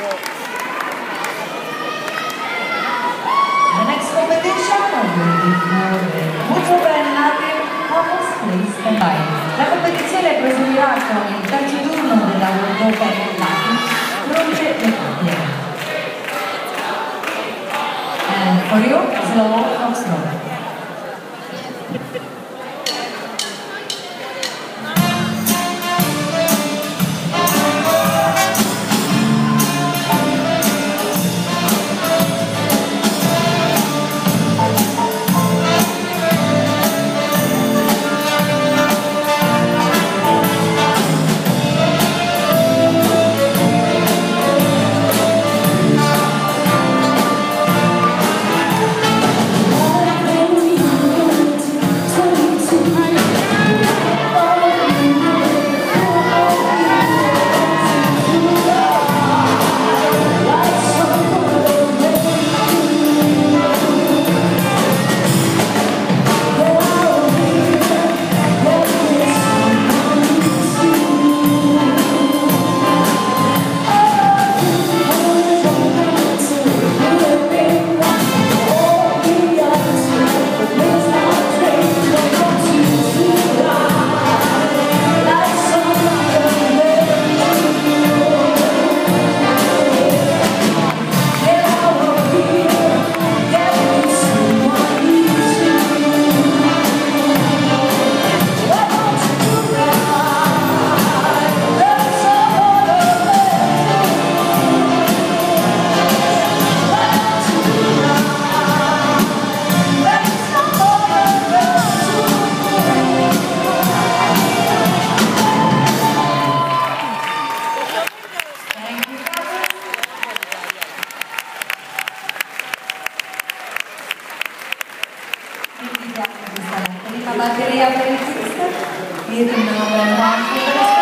The next competition for the Mutual Latin Couples Place Combined. La competizione proseguirà con il terzo turno della Open Latin Pronte le coppie. And for you, slow. i Ama geriye yapabilirsiniz de. Bir dinlenme.